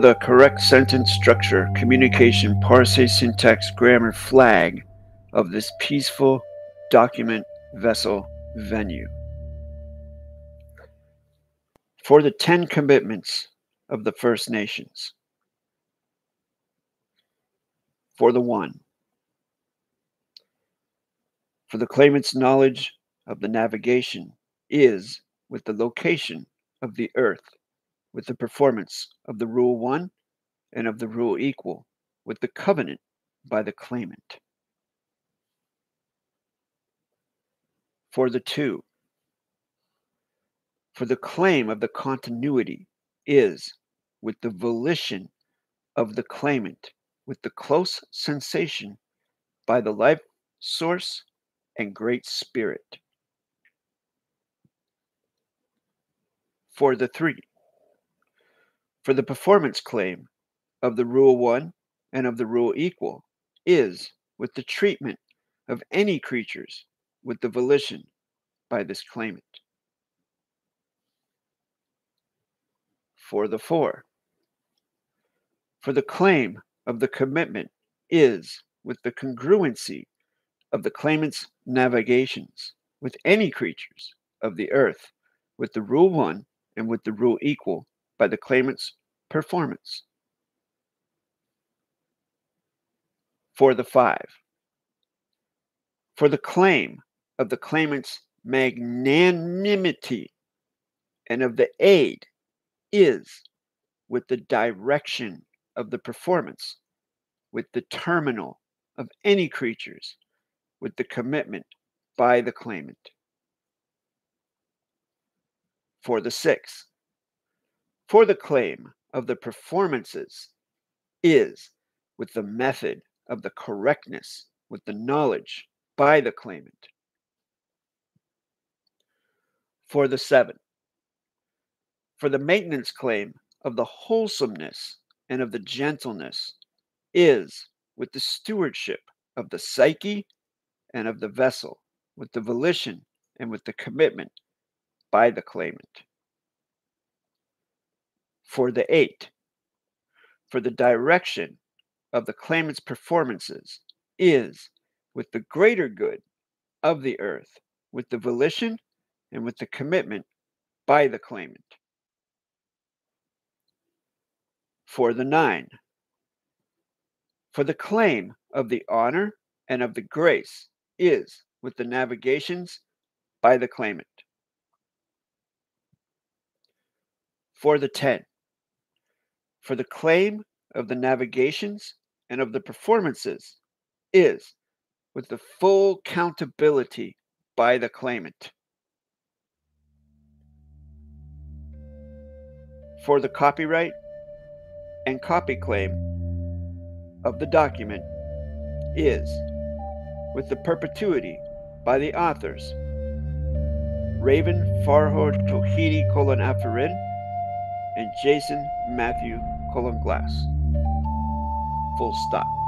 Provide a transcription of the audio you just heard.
the correct sentence structure, communication, parse, syntax, grammar, flag of this peaceful document vessel venue. For the Ten Commitments of the First Nations. For the One. For the claimant's knowledge of the navigation is with the location of the earth with the performance of the Rule 1 and of the Rule Equal with the covenant by the claimant. For the two, for the claim of the continuity is with the volition of the claimant, with the close sensation by the life source and great spirit. For the three, for the performance claim of the Rule 1 and of the Rule Equal is with the treatment of any creatures with the volition by this claimant. For the four, for the claim of the commitment is with the congruency of the claimant's navigations with any creatures of the earth with the rule one and with the rule equal by the claimant's performance. For the five, for the claim of the claimant's magnanimity and of the aid is with the direction of the performance, with the terminal of any creatures, with the commitment by the claimant. For the sixth, for the claim of the performances is with the method of the correctness with the knowledge by the claimant. For the seven, for the maintenance claim of the wholesomeness and of the gentleness is with the stewardship of the psyche and of the vessel, with the volition and with the commitment by the claimant for the eight, for the direction of the claimant's performances is with the greater good of the earth, with the volition and with the commitment by the claimant. For the nine, for the claim of the honor and of the grace is with the navigations by the claimant. For the ten, for the claim of the navigations and of the performances is with the full countability by the claimant. For the copyright and copy claim of the document is with the perpetuity by the authors Raven Farhad Tohidi colon Afarin and Jason Matthew colon glass. Full stop.